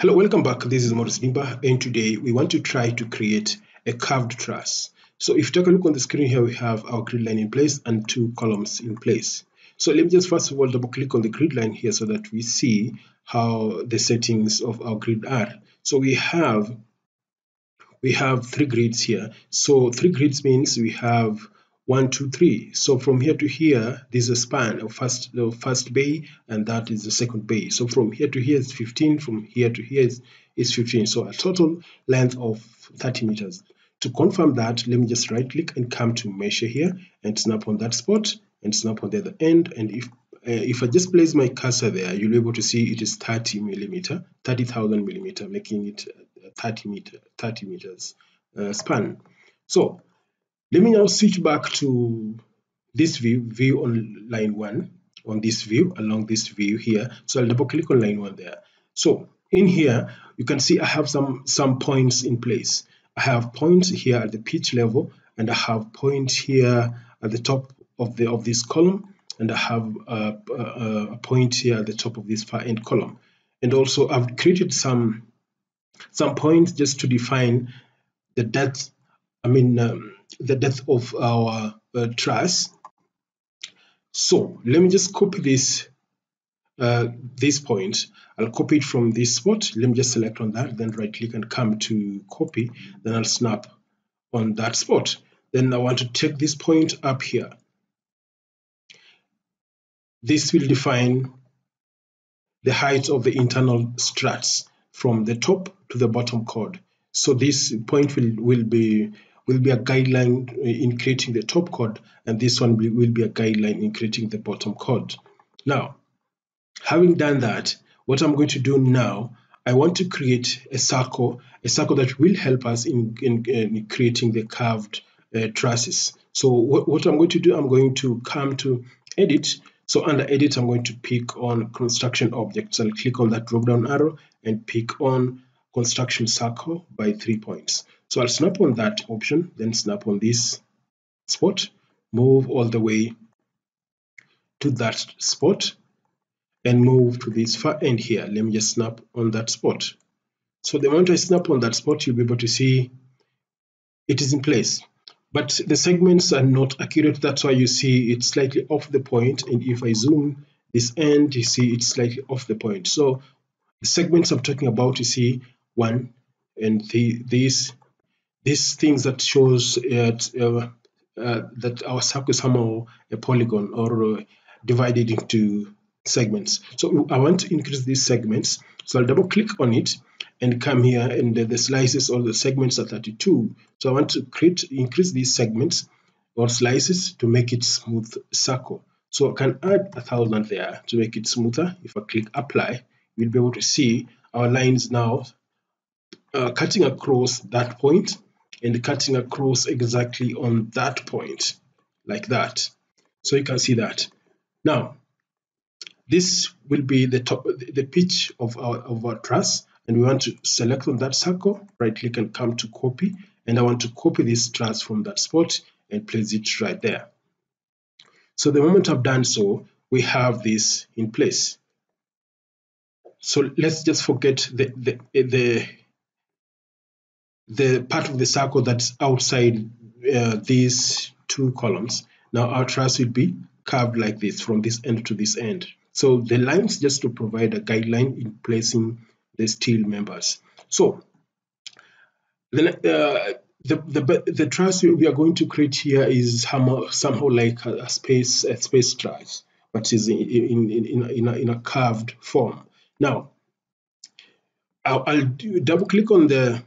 Hello, welcome back. This is Maurice Dimba, and today we want to try to create a curved truss. So if you take a look on the screen here, we have our grid line in place and two columns in place. So let me just first of all double click on the grid line here so that we see how the settings of our grid are. So we have we have three grids here. So three grids means we have one, two, three. So from here to here, this is a span of first the first bay, and that is the second bay. So from here to here is 15. From here to here is, is 15. So a total length of 30 meters. To confirm that, let me just right click and come to measure here and snap on that spot and snap on the other end. And if uh, if I just place my cursor there, you'll be able to see it is 30 millimeter, 30,000 millimeter, making it 30 meter, 30 meters uh, span. So let me now switch back to this view, view on line one, on this view, along this view here. So I'll double click on line one there. So in here, you can see I have some, some points in place. I have points here at the pitch level, and I have points here at the top of the of this column, and I have a, a, a point here at the top of this far end column. And also I've created some some points just to define the depth, I mean, um, the depth of our uh, truss. So let me just copy this uh, this point. I'll copy it from this spot. Let me just select on that, then right click and come to copy. Then I'll snap on that spot. Then I want to take this point up here. This will define the height of the internal struts from the top to the bottom chord. So this point will, will be will be a guideline in creating the top chord, and this one will be a guideline in creating the bottom chord. Now, having done that, what I'm going to do now, I want to create a circle, a circle that will help us in, in, in creating the curved uh, trusses. So what, what I'm going to do, I'm going to come to edit. So under edit, I'm going to pick on construction objects. I'll click on that drop down arrow and pick on construction circle by three points. So I'll snap on that option, then snap on this spot, move all the way to that spot, and move to this far end here. Let me just snap on that spot. So the moment I snap on that spot, you'll be able to see it is in place. But the segments are not accurate. That's why you see it's slightly off the point. And if I zoom this end, you see it's slightly off the point. So the segments I'm talking about, you see one and the, these these things that shows uh, uh, uh, that our circle is somehow a polygon or divided into segments. So I want to increase these segments. So I'll double click on it and come here and the slices or the segments are 32. So I want to create increase these segments or slices to make it smooth circle. So I can add a thousand there to make it smoother. If I click apply, you'll be able to see our lines now uh, cutting across that point and cutting across exactly on that point like that. So you can see that. Now this will be the top the pitch of our of our truss and we want to select on that circle right click and come to copy and I want to copy this truss from that spot and place it right there. So the moment I've done so we have this in place. So let's just forget the the the the part of the circle that's outside uh, these two columns. Now our truss will be curved like this from this end to this end. So the lines just to provide a guideline in placing the steel members. So then uh, the, the the truss we are going to create here is somehow, like a, a space a space truss, but is in in in, in, a, in a curved form. Now I'll, I'll double click on the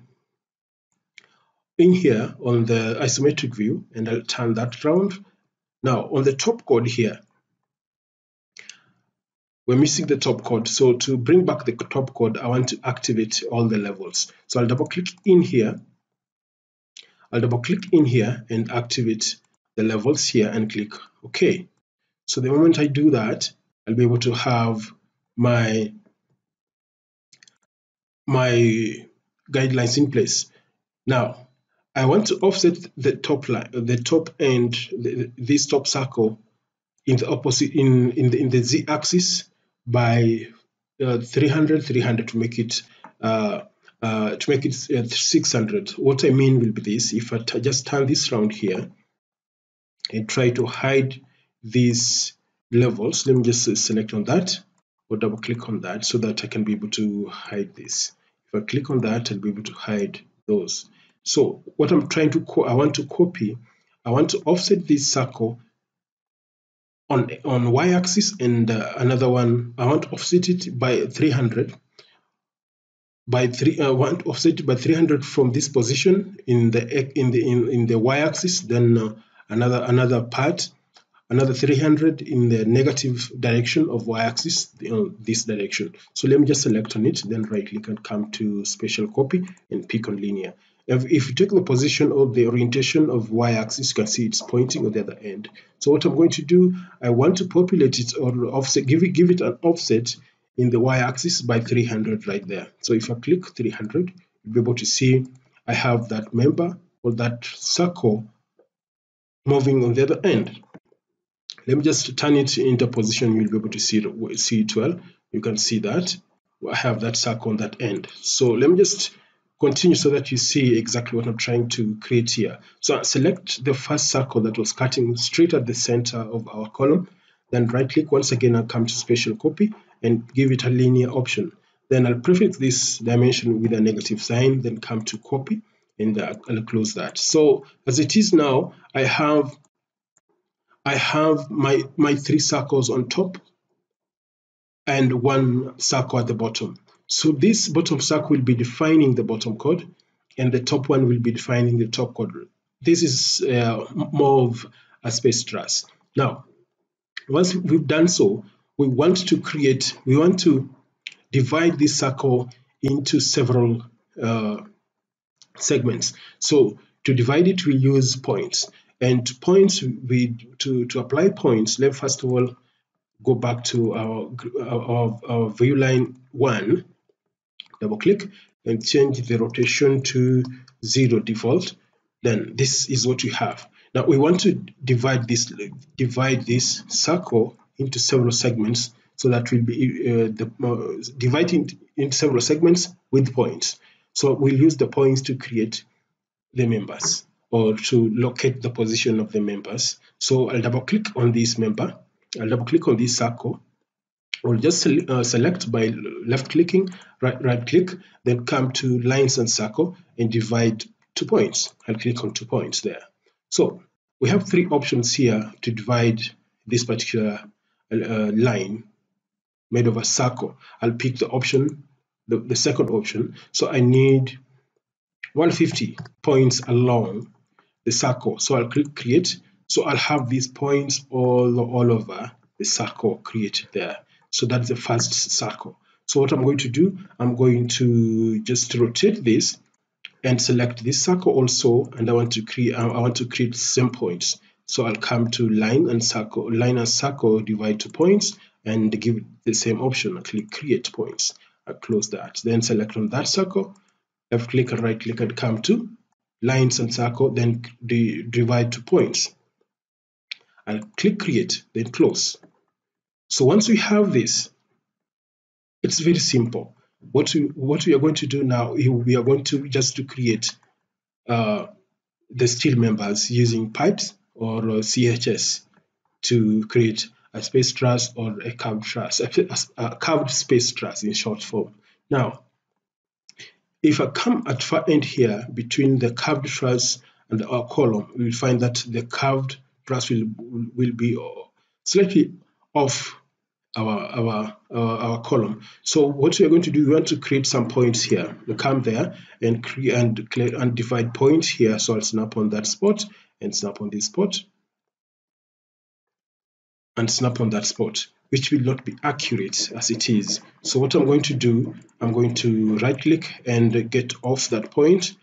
in here on the isometric view and I'll turn that around. Now on the top chord here, we're missing the top chord. So to bring back the top chord, I want to activate all the levels. So I'll double click in here. I'll double click in here and activate the levels here and click OK. So the moment I do that, I'll be able to have my my guidelines in place. Now, I want to offset the top line, the top end, the, this top circle in the opposite, in, in the, in the z-axis by uh, 300, 300 to make it uh, uh, to make it uh, 600. What I mean will be this, if I just turn this round here and try to hide these levels, let me just select on that or double click on that so that I can be able to hide this. If I click on that, I'll be able to hide those. So what I'm trying to, I want to copy, I want to offset this circle on on y-axis and uh, another one I want to offset it by 300 by three uh, want to offset by 300 from this position in the in the in, in the y-axis then uh, another another part another 300 in the negative direction of y-axis this direction. So let me just select on it then right click and come to special copy and pick on linear if, if you take the position of the orientation of y-axis, you can see it's pointing on the other end. So what I'm going to do, I want to populate it or offset, give it, give it an offset in the y-axis by 300 right there. So if I click 300, you'll be able to see I have that member or that circle moving on the other end. Let me just turn it into position. You'll be able to see it, see it well. You can see that I have that circle on that end. So let me just continue so that you see exactly what I'm trying to create here. So select the first circle that was cutting straight at the center of our column. Then right click once again and come to special copy and give it a linear option. Then I'll prefix this dimension with a negative sign, then come to copy and uh, I'll close that. So as it is now, I have I have my, my three circles on top and one circle at the bottom. So this bottom circle will be defining the bottom chord and the top one will be defining the top chord. This is uh, more of a space truss. Now, once we've done so, we want to create, we want to divide this circle into several uh, segments. So to divide it, we use points. And points, we to, to apply points, let's first of all go back to our, our, our view line one double click and change the rotation to zero default then this is what we have. Now we want to divide this divide this circle into several segments so that will be uh, the uh, dividing into several segments with points. So we'll use the points to create the members or to locate the position of the members. So I'll double click on this member. I'll double click on this circle We'll just uh, select by left clicking, right, right click, then come to lines and circle and divide two points. I'll click on two points there. So we have three options here to divide this particular uh, line made of a circle. I'll pick the option, the, the second option. So I need 150 points along the circle. So I'll click create. So I'll have these points all, all over the circle created there. So that's the first circle. So what I'm going to do, I'm going to just rotate this and select this circle also, and I want to create I want to create same points. So I'll come to line and circle, line and circle, divide to points, and give the same option. I click create points. I close that. Then select on that circle, left click and right click and come to lines and circle, then divide to points. I'll click create, then close. So once we have this, it's very simple. What we, what we are going to do now, we are going to just to create uh, the steel members using pipes or uh, CHS to create a space truss or a curved truss, a, a curved space truss in short form. Now, if I come at far end here between the curved truss and our column, we will find that the curved truss will, will be slightly off our, our, our, our column. So what we're going to do, we want to create some points here. We come there and create and, and divide points here. So I'll snap on that spot and snap on this spot and snap on that spot, which will not be accurate as it is. So what I'm going to do, I'm going to right click and get off that point.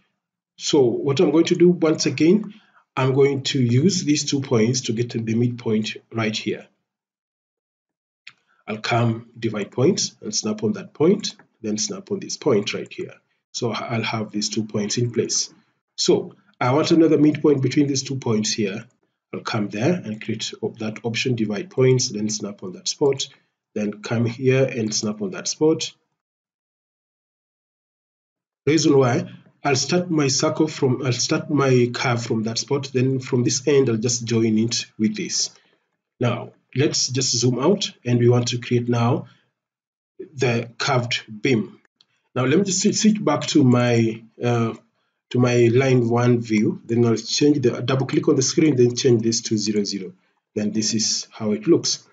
So what I'm going to do once again, I'm going to use these two points to get the midpoint right here. I'll come divide points and snap on that point, then snap on this point right here. So I'll have these two points in place. So I want another midpoint between these two points here. I'll come there and create that option divide points, then snap on that spot, then come here and snap on that spot, Reason why I'll start my circle from I'll start my curve from that spot. Then from this end, I'll just join it with this. Now let's just zoom out, and we want to create now the curved beam. Now let me just switch back to my uh, to my line one view. Then I'll change the double click on the screen, then change this to zero zero. Then this is how it looks.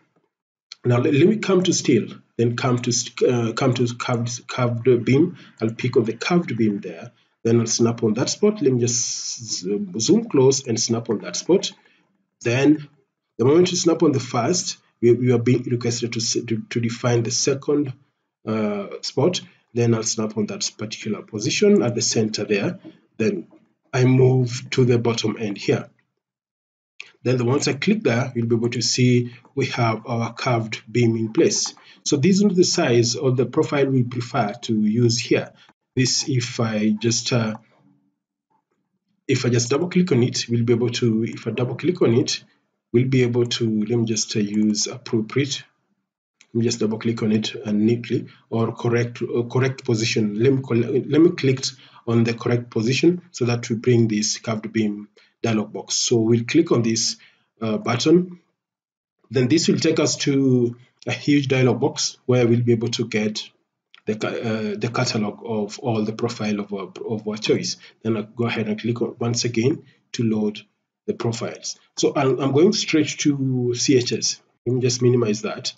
Now let, let me come to steel, then come to uh, come to curved curved beam. I'll pick on the curved beam there. Then I'll snap on that spot. Let me just zoom close and snap on that spot. Then the moment you snap on the first, we, we are being requested to, to, to define the second uh, spot. Then I'll snap on that particular position at the center there. Then I move to the bottom end here. Then once I click there, you'll be able to see we have our curved beam in place. So this is the size or the profile we prefer to use here. This, if I just uh, if I just double click on it, we'll be able to, if I double click on it, we'll be able to, let me just uh, use appropriate. Let me just double click on it and neatly or correct uh, correct position. Let me let me click on the correct position so that we bring this curved beam dialog box. So we'll click on this uh, button. Then this will take us to a huge dialog box where we'll be able to get the, uh, the catalog of all the profile of our, of our choice. Then I'll go ahead and click on once again to load the profiles. So I'm, going straight to CHS let me just minimize that.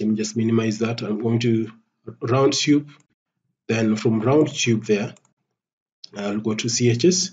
Let me just minimize that. I'm going to round tube. Then from round tube there I'll go to CHS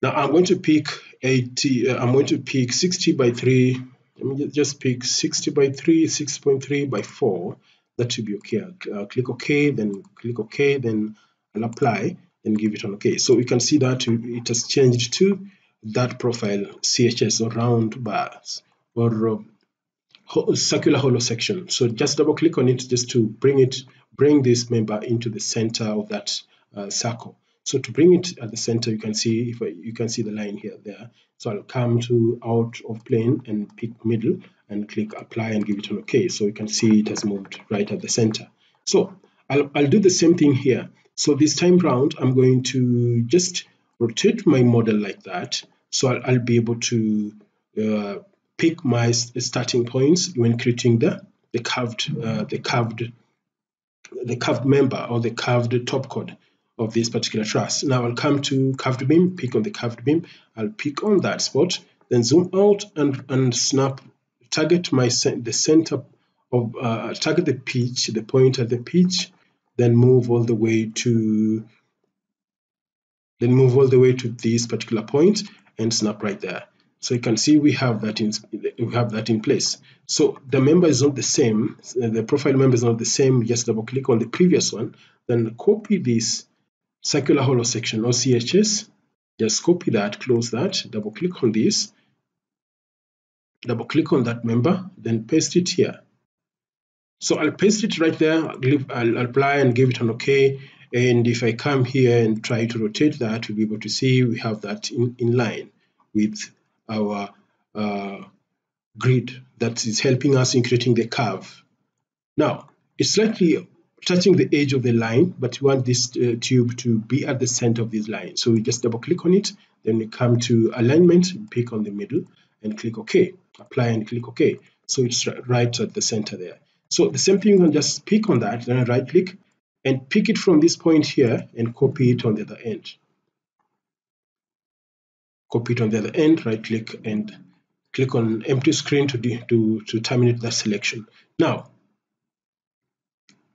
now I'm going to pick 80 uh, I'm going to pick 60 by 3 let me just pick 60 by 3 6.3 by 4 that should be okay. I'll, click OK then click OK then I'll apply then give it an OK so you can see that it has changed to that profile CHS or round bars or uh, circular hollow section. So just double click on it just to bring it, bring this member into the center of that uh, circle. So to bring it at the center, you can see if I, you can see the line here there. So I'll come to out of plane and pick middle and click apply and give it an OK. So you can see it has moved right at the center. So I'll, I'll do the same thing here. So this time round, I'm going to just rotate my model like that. So I'll, I'll be able to uh, pick my starting points when creating the the curved uh, the curved the curved member or the curved top chord of this particular truss. Now I'll come to curved beam, pick on the curved beam, I'll pick on that spot, then zoom out and, and snap, target my the center of, uh, target the pitch, the point at the pitch, then move all the way to, then move all the way to this particular point and snap right there. So you can see we have that in we have that in place. So the member is not the same. The profile member is not the same. Just double click on the previous one, then copy this circular hollow section or CHS. Just copy that, close that, double click on this, double click on that member, then paste it here. So I'll paste it right there. I'll apply and give it an OK. And if I come here and try to rotate that, we'll be able to see we have that in, in line with our uh, grid that is helping us in creating the curve. Now, it's slightly touching the edge of the line, but we want this uh, tube to be at the center of this line. So we just double click on it, then we come to alignment, pick on the middle and click OK, apply and click OK. So it's right at the center there. So the same thing, you can just pick on that, then right click and pick it from this point here and copy it on the other end copy it on the other end, right click and click on empty screen to, to, to terminate that selection. Now,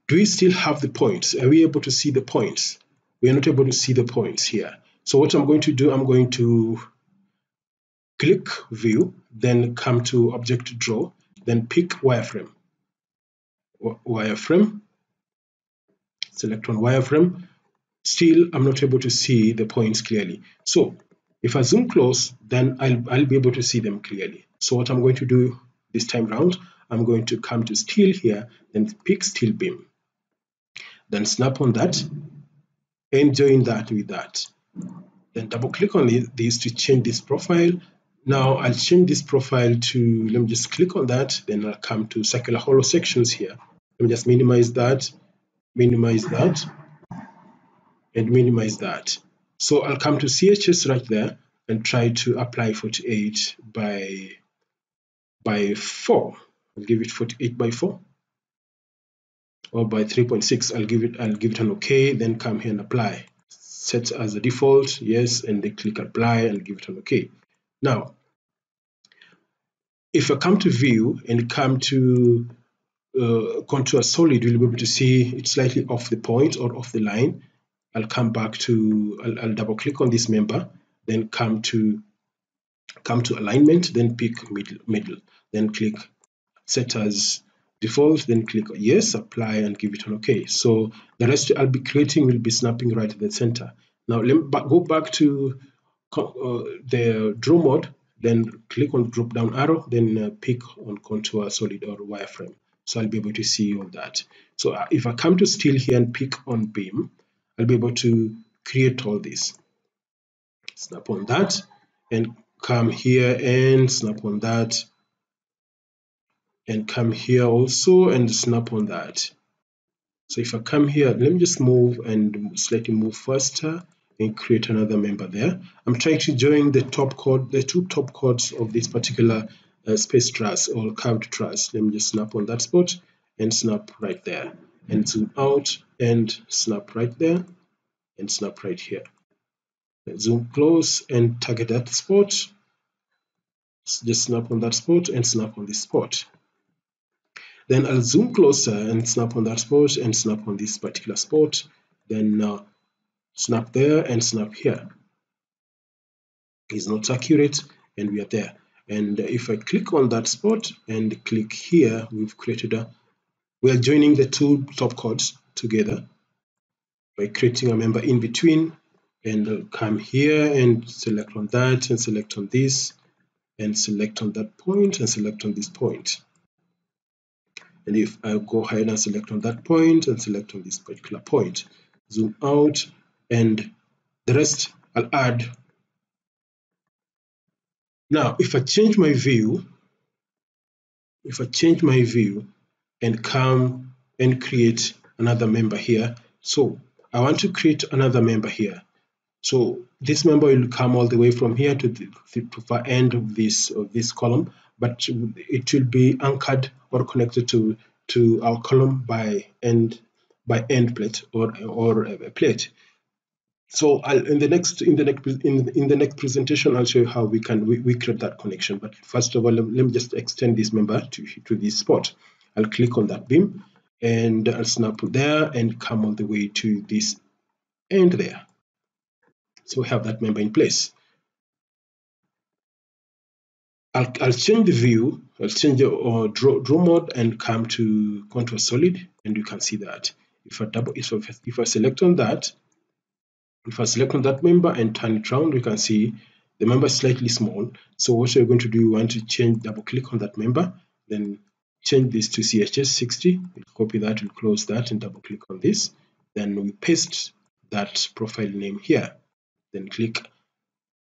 do we still have the points? Are we able to see the points? We are not able to see the points here. So what I'm going to do, I'm going to click view, then come to object draw, then pick wireframe. Wireframe, select on wireframe. Still, I'm not able to see the points clearly. So if I zoom close, then I'll, I'll be able to see them clearly. So what I'm going to do this time round, I'm going to come to steel here, then pick steel beam. Then snap on that and join that with that. Then double click on this to change this profile. Now I'll change this profile to, let me just click on that, then I'll come to circular hollow sections here. Let me just minimize that, minimize that, and minimize that. So I'll come to CHS right there and try to apply 48 by by 4. I'll give it 48 by 4 or by 3.6 I'll give it I'll give it an OK then come here and apply set as a default yes and then click apply and give it an OK now if I come to view and come to uh, contour solid you'll be able to see it's slightly off the point or off the line. I'll come back to I'll, I'll double click on this member then come to come to alignment then pick middle middle then click set as default then click yes apply and give it an okay. So the rest I'll be creating will be snapping right at the center. Now let me go back to uh, the draw mode then click on drop down arrow then uh, pick on contour solid or wireframe so I'll be able to see all that. So uh, if I come to steel here and pick on beam I'll be able to create all this snap on that and come here and snap on that and come here also and snap on that. So if I come here let me just move and slightly move faster and create another member there. I'm trying to join the top chord the two top chords of this particular uh, space truss or curved truss let me just snap on that spot and snap right there and zoom out and snap right there and snap right here zoom close and target that spot just snap on that spot and snap on this spot then I'll zoom closer and snap on that spot and snap on this particular spot. Then uh, snap there and snap here. It's not accurate and we are there. And if I click on that spot and click here, we've created a, we are joining the two top chords together by creating a member in between and I'll come here and select on that and select on this and select on that point and select on this point. And if I go ahead and select on that point and select on this particular point zoom out and the rest I'll add now if I change my view if I change my view and come and create another member here so I want to create another member here so this member will come all the way from here to the, to far end of this of this column but it will be anchored or connected to to our column by end by end plate or or a plate. So I'll, in the next in the next in, in the next presentation, I'll show you how we can we, we create that connection. But first of all, let, me just extend this member to to this spot. I'll click on that beam and I'll snap there and come all the way to this end there. So we have that member in place. I'll, I'll change the view, I'll change the uh, draw, draw mode and come to contour solid and you can see that. If I double, if I, if I select on that, if I select on that member and turn it around, you can see the member is slightly small. So what you're going to do, you want to change, double click on that member, then change this to CHS 60, we'll copy that, we'll close that and double click on this. Then we paste that profile name here. Then click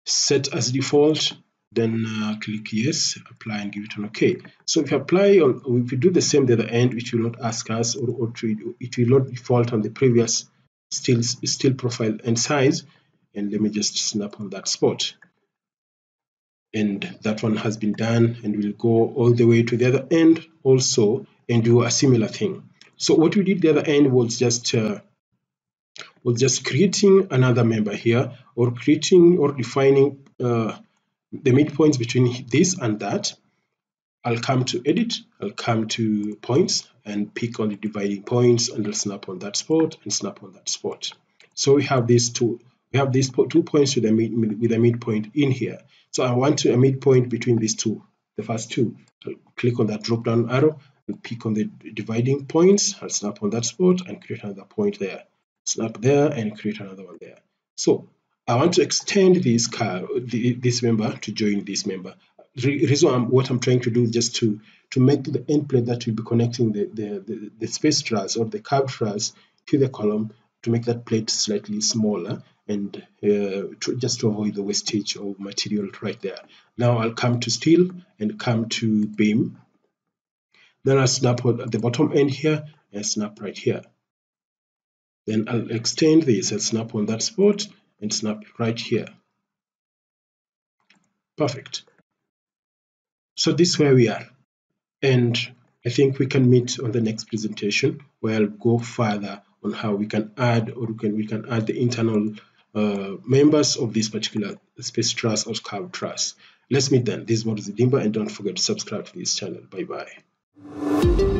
set as default then uh, click yes apply and give it an okay so if you apply on if you do the same at the end which will not ask us or, or to, it will not default on the previous still still profile and size. And let me just snap on that spot. And that one has been done and we'll go all the way to the other end also and do a similar thing. So what we did the other end was just uh, was just creating another member here or creating or defining uh, the midpoints between this and that, I'll come to edit, I'll come to points and pick on the dividing points and I'll snap on that spot and snap on that spot. So we have these two, we have these two points with a, mid, with a midpoint in here. So I want to, a midpoint between these two, the first two. I'll click on that drop down arrow and pick on the dividing points. I'll snap on that spot and create another point there. Snap there and create another one there. So I want to extend this car, this member to join this member. The reason I'm, what I'm trying to do is just to to make the end plate that will be connecting the, the, the, the space truss or the curved truss to the column to make that plate slightly smaller and uh, to, just to avoid the wastage of material right there. Now I'll come to steel and come to beam. Then I'll snap at the bottom end here and snap right here. Then I'll extend this and snap on that spot and snap right here. Perfect. So this is where we are. And I think we can meet on the next presentation where I'll go further on how we can add or we can, we can add the internal uh, members of this particular space truss or curved truss. Let's meet then. This is Maurice Dimba and don't forget to subscribe to this channel. Bye bye.